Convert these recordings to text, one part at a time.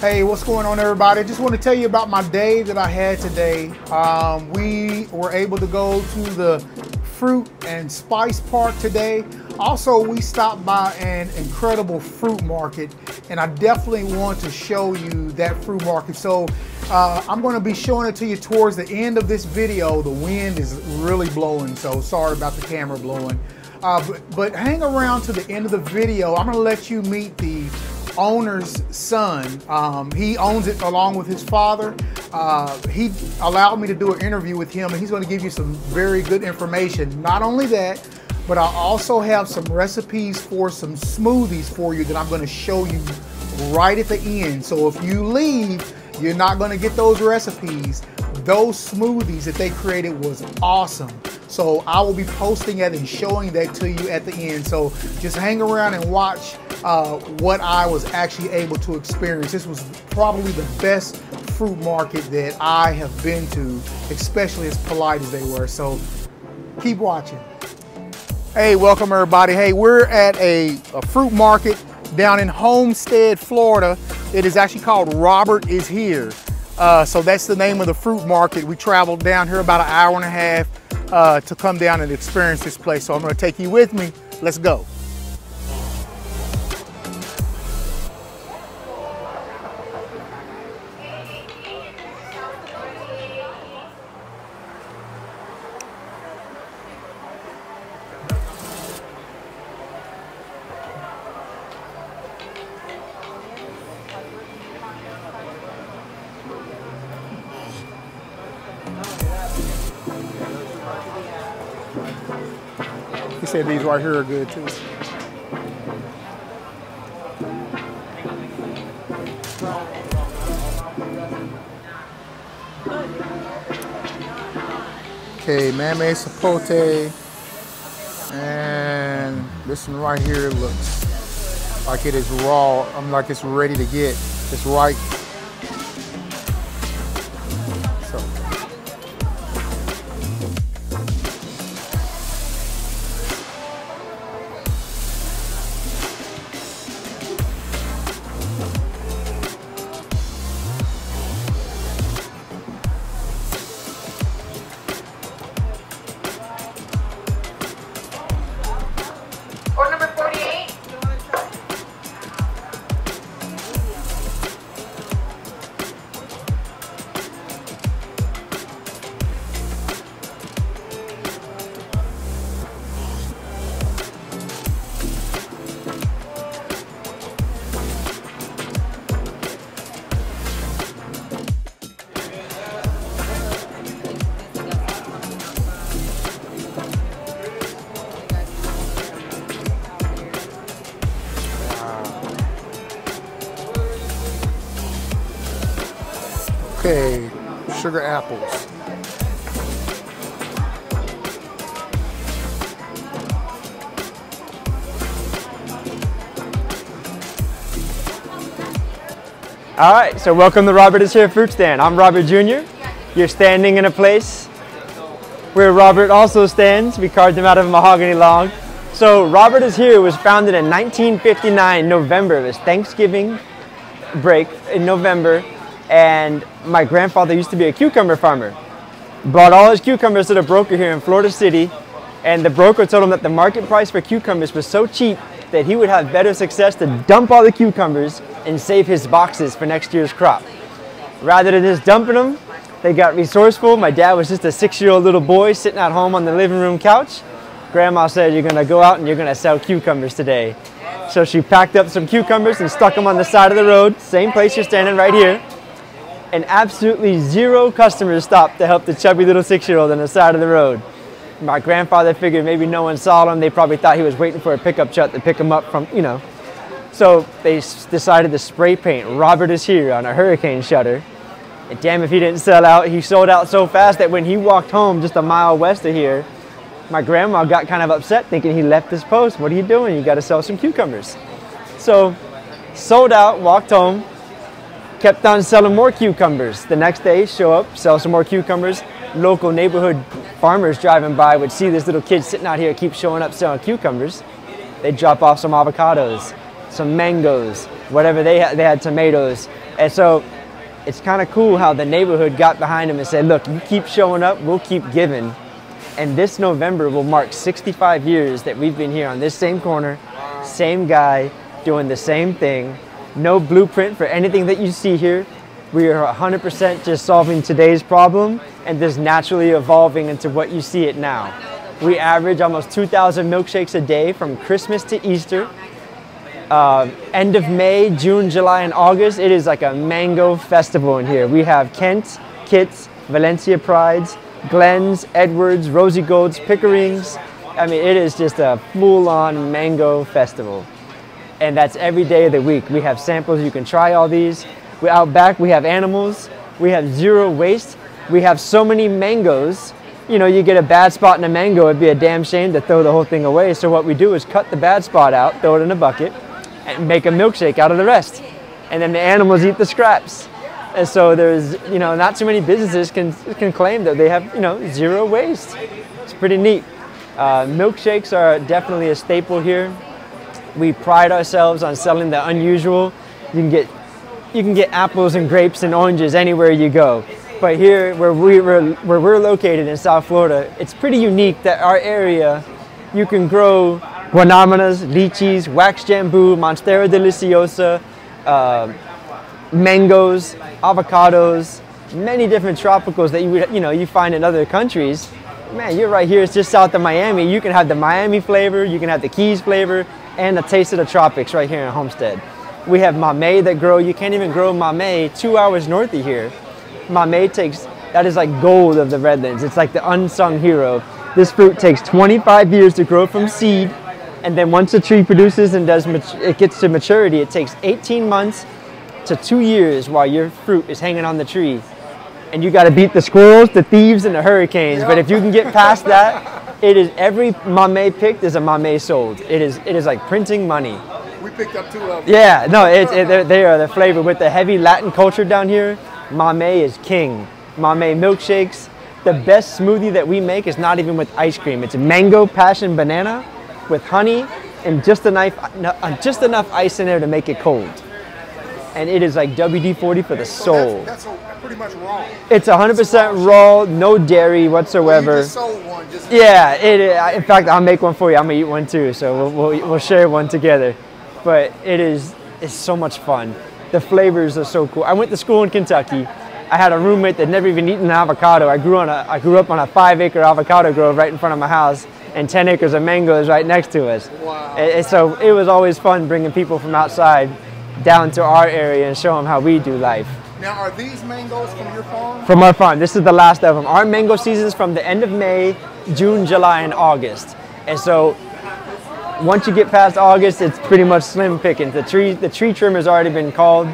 Hey, what's going on, everybody? I just want to tell you about my day that I had today. Um, we were able to go to the fruit and spice park today. Also, we stopped by an incredible fruit market, and I definitely want to show you that fruit market. So, uh, I'm going to be showing it to you towards the end of this video. The wind is really blowing, so sorry about the camera blowing. Uh, but, but hang around to the end of the video. I'm going to let you meet the owner's son. Um, he owns it along with his father. Uh, he allowed me to do an interview with him, and he's going to give you some very good information. Not only that, but I also have some recipes for some smoothies for you that I'm going to show you right at the end. So if you leave, you're not going to get those recipes. Those smoothies that they created was awesome. So I will be posting that and showing that to you at the end. So just hang around and watch uh, what I was actually able to experience. This was probably the best fruit market that I have been to, especially as polite as they were. So keep watching. Hey, welcome everybody. Hey, we're at a, a fruit market down in Homestead, Florida. It is actually called Robert is Here. Uh, so that's the name of the fruit market. We traveled down here about an hour and a half uh, to come down and experience this place. So I'm gonna take you with me. Let's go. Said these right here are good too. Okay, mamey sapote. And this one right here looks like it is raw. I'm like it's ready to get. It's right. Sugar apples. All right, so welcome to Robert is Here Fruit Stand. I'm Robert Jr. You're standing in a place where Robert also stands. We carved him out of mahogany log. So Robert is Here was founded in 1959, November. It was Thanksgiving break in November, and my grandfather used to be a cucumber farmer. Brought all his cucumbers to the broker here in Florida City, and the broker told him that the market price for cucumbers was so cheap that he would have better success to dump all the cucumbers and save his boxes for next year's crop. Rather than just dumping them, they got resourceful. My dad was just a six-year-old little boy sitting at home on the living room couch. Grandma said, you're gonna go out and you're gonna sell cucumbers today. So she packed up some cucumbers and stuck them on the side of the road, same place you're standing right here. And absolutely zero customers stopped to help the chubby little six-year-old on the side of the road. My grandfather figured maybe no one saw him. They probably thought he was waiting for a pickup truck to pick him up from, you know. So they decided to spray paint Robert is here on a hurricane shutter. And damn if he didn't sell out. He sold out so fast that when he walked home just a mile west of here, my grandma got kind of upset thinking he left his post. What are you doing? You got to sell some cucumbers. So sold out, walked home, kept on selling more cucumbers. The next day, show up, sell some more cucumbers. Local neighborhood farmers driving by would see this little kid sitting out here keep showing up selling cucumbers. They'd drop off some avocados, some mangoes, whatever they had, they had tomatoes. And so it's kind of cool how the neighborhood got behind him and said, look, you keep showing up, we'll keep giving. And this November will mark 65 years that we've been here on this same corner, same guy, doing the same thing. No blueprint for anything that you see here. We are 100% just solving today's problem and just naturally evolving into what you see it now. We average almost 2,000 milkshakes a day from Christmas to Easter. Uh, end of May, June, July, and August, it is like a mango festival in here. We have Kent, Keitts, Valencia Prides, Glenns, Edwards, Rosigolds, Pickerings. I mean, it is just a full on mango festival. And that's every day of the week. We have samples, you can try all these. We out back, we have animals, we have zero waste, we have so many mangoes. You know, you get a bad spot in a mango, it'd be a damn shame to throw the whole thing away. So, what we do is cut the bad spot out, throw it in a bucket, and make a milkshake out of the rest. And then the animals eat the scraps. And so there's, you know, not too many businesses can, can claim that they have, you know, zero waste. It's pretty neat. Uh, milkshakes are definitely a staple here. We pride ourselves on selling the unusual. You can get, you can get apples and grapes and oranges anywhere you go. But here, where, we, were, where we're located in South Florida, it's pretty unique that our area, you can grow guanabanas, lychees, wax jambu, monstera deliciosa, uh, mangoes, avocados, many different tropicals that you would, you know you find in other countries. Man, you're right here. It's just south of Miami. You can have the Miami flavor, you can have the Keys flavor, and the taste of the tropics right here in Homestead. We have mamey that grow. You can't even grow mamey two hours north of here. Mamey takes that is like gold of the Redlands. It's like the unsung hero. This fruit takes 25 years to grow from seed, and then once the tree produces and does it gets to maturity, it takes 18 months to two years while your fruit is hanging on the tree. And you got to beat the squirrels, the thieves, and the hurricanes. But if you can get past that, it is every mamey picked is a mamey sold. It is it is like printing money. We picked up two of them. Yeah, no, it's it, they're- the flavor with the heavy Latin culture down here. Mamey is king. Mamey milkshakes. The best smoothie that we make is not even with ice cream. It's mango passion banana with honey and just enough uh, just enough ice in there to make it cold. And it is like WD-40 for the So soul. that's, that's a, pretty much wrong. It's 100% raw, no dairy You whatsoever. just sold one. Just Yeah, it, in fact, I'll make one for you. I'm gonna eat one too, so we'll, we'll, we'll share one together. But it is it's so much fun. The flavors are so cool. I went to school in Kentucky. I had a roommate that never even eaten an avocado. I grew on a I grew up on a five acre avocado grove right in front of my house, and 10 acres of mangoes right next to us. Wow. And so it was always fun bringing people from outside down to our area and show them how we do life. Now, are these mangoes from your farm? From our farm, this is the last of them. Our mango season is from the end of May, June, July, and August. And so once you get past August, it's pretty much slim pickings. The tree, the tree trim has already been called.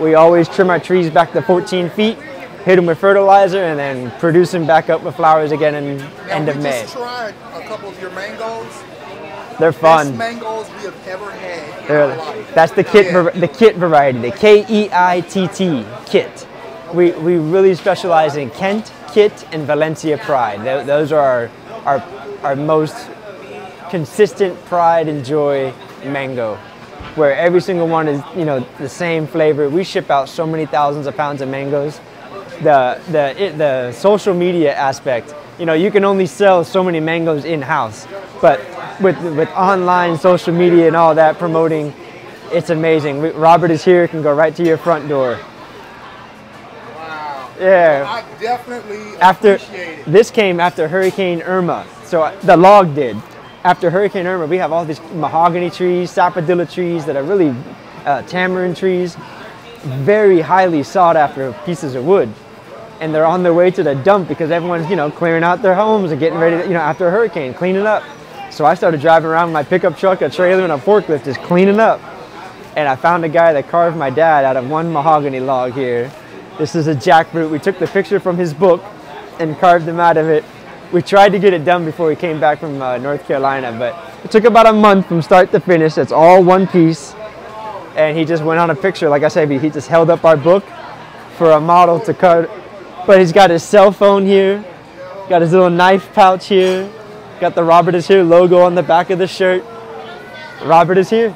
We always trim our trees back to 14 feet, hit them with fertilizer, and then produce them back up with flowers again in Now, end of May. just tried a couple of your mangoes. They're fun. mangoes we have ever had in our life. that's the Keitt, Yeah. the Keitt variety, the K E I T T kit. We, we really specialize in Kent, Keitt, and Valencia Pride. Tho- Those are our, our, our most consistent pride and joy mango, where every single one is you know the same flavor. We ship out so many thousands of pounds of mangoes. The the it, the social media aspect, you know, you can only sell so many mangoes in house, but with with online social media and all that promoting, it's amazing. We- Robert is here, can go right to your front door. Wow. Yeah. I definitely after appreciate it. this came after Hurricane Irma. So uh, the log did. After Hurricane Irma, we have all these mahogany trees, sapodilla trees that are really uh, tamarind trees, very highly sought after pieces of wood. And they're on their way to the dump because everyone's, you know, clearing out their homes and getting ready, to, you know, after a hurricane, cleaning up. So I started driving around with my pickup truck, a trailer, and a forklift, just cleaning up. And I found a guy that carved my dad out of one mahogany log here. This is a jackfruit. We took the picture from his book and carved him out of it. We tried to get it done before we came back from uh, North Carolina, but it took about a month from start to finish. It's all one piece. And he just went on a picture. Like I said, he just held up our book for a model to cut. But he's got his cell phone here, got his little knife pouch here, got the Robert is here logo on the back of the shirt. Robert is here.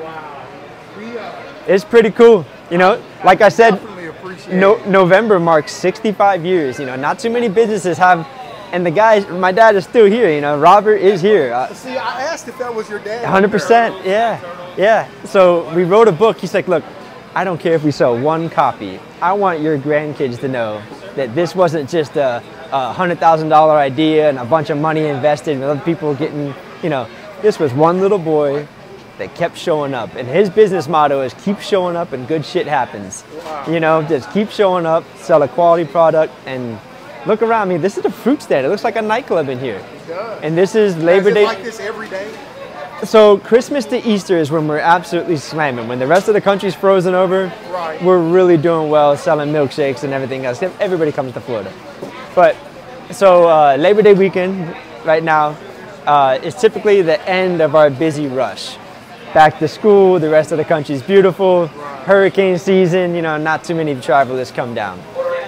wow. It's pretty cool. You know, like I said, no. November marks 65 years. You know, not too many businesses have, and the guys, my dad is still here. You know, Robert is here. Uh, See, I asked if that was your dad. 100%. Yeah. Yeah. So we wrote a book. He's like, look, I don't care if we sell one copy. I want your grandkids to know that this wasn't just a, a $100,000 idea and a bunch of money invested and other people getting, you know, this was one little boy that kept showing up. And his business motto is keep showing up and good shit happens. You know, just keep showing up, sell a quality product, and look around me. This is a fruit stand. It looks like a nightclub in here. does. And this is Is Labor Day. like this every day? So Christmas to Easter is when we're absolutely slamming. When the rest of the country's frozen over, Right. we're really doing well selling milkshakes and everything else. Everybody comes to Florida. But so uh, Labor Day weekend right now uh, is typically the end of our busy rush. Back to school, the rest of the country's beautiful. Hurricane season, you know, not too many travelers come down.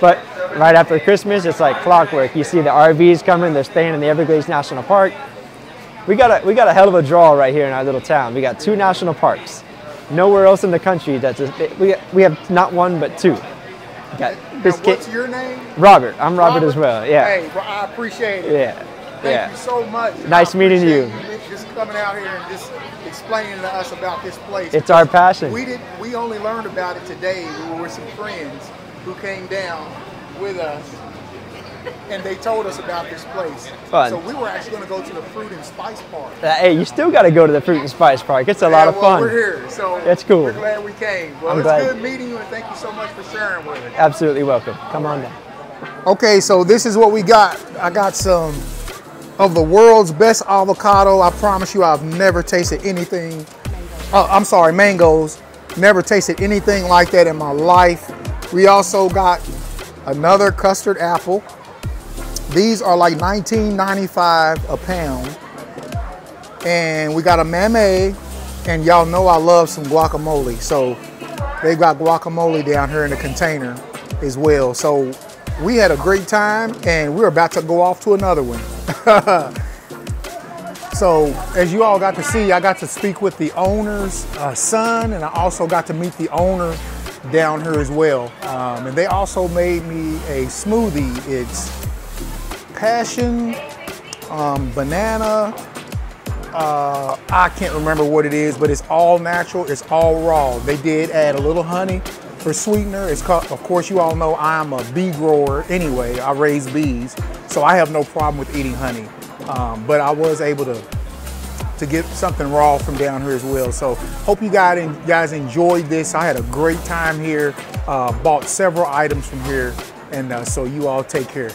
But right after Christmas, it's like clockwork. You see the RVs coming, they're staying in the Everglades National Park. We got a we got a hell of a draw right here in our little town. We got two national parks. Nowhere else in the country that's a, we we have not one but two. We got Now, what's your name? Robert. I'm Robert, as well. Yeah, Hey, I appreciate it. yeah, Thank yeah. you so much. Nice meeting you. Just coming out here and just explaining to us about this place. It's our passion. We did. We only learned about it today. We were with some friends who came down with us, and they told us about this place. Fun. So we were actually going to go to the Fruit and Spice Park. Uh, hey, you still got to go to the Fruit and Spice Park. It's a lot of well, fun. We're here, so That's cool. We're glad we came. Well, I'm it's glad. good meeting you, and thank you so much for sharing with us. Absolutely welcome. Come on down. Okay, so this is what we got. I got some of the world's best avocado. I promise you, I've never tasted anything. Oh, I'm sorry, mangoes. Never tasted anything like that in my life. We also got another custard apple. These are like 19.95 a pound. And we got a mamey, and y'all know I love some guacamole. So they got guacamole down here in the container as well. So we had a great time and we're about to go off to another one. so as you all got to see, I got to speak with the owner's uh, son and I also got to meet the owner down here as well. Um, and they also made me a smoothie. It's passion, um, banana, uh, I can't remember what it is, but it's all natural. It's all raw. They did add a little honey for sweetener. It's called, of course, you all know I'm a bee grower anyway. I raise bees, so I have no problem with eating honey. Um, but I was able to to get something raw from down here as well. So hope you guys guys enjoyed this. I had a great time here. Uh, bought several items from here, and uh, so you all take care.